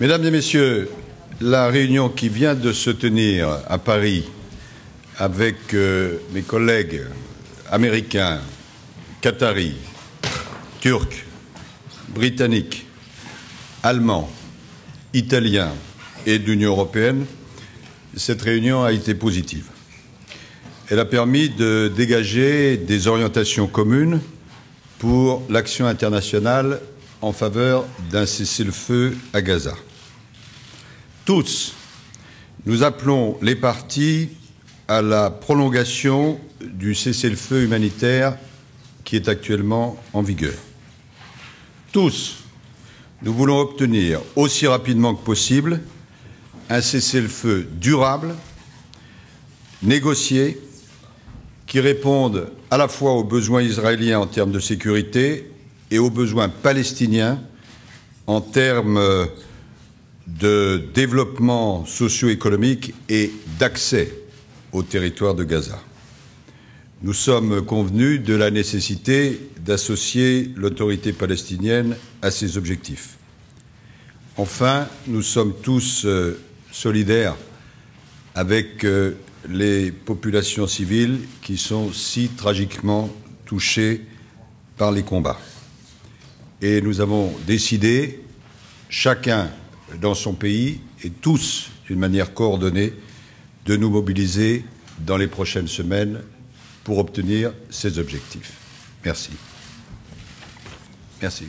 Mesdames et Messieurs, la réunion qui vient de se tenir à Paris avec euh, mes collègues américains, qataris, turcs, britanniques, allemands, italiens et de l'Union européenne, cette réunion a été positive. Elle a permis de dégager des orientations communes pour l'action internationale en faveur d'un cessez-le-feu à Gaza. Tous, nous appelons les partis à la prolongation du cessez-le-feu humanitaire qui est actuellement en vigueur. Tous, nous voulons obtenir aussi rapidement que possible un cessez-le-feu durable, négocié, qui réponde à la fois aux besoins israéliens en termes de sécurité et aux besoins palestiniens en termes de développement socio-économique et d'accès au territoire de Gaza. Nous sommes convenus de la nécessité d'associer l'autorité palestinienne à ces objectifs. Enfin, nous sommes tous euh, solidaires avec euh, les populations civiles qui sont si tragiquement touchées par les combats et nous avons décidé, chacun dans son pays et tous d'une manière coordonnée, de nous mobiliser dans les prochaines semaines pour obtenir ces objectifs. Merci. Merci.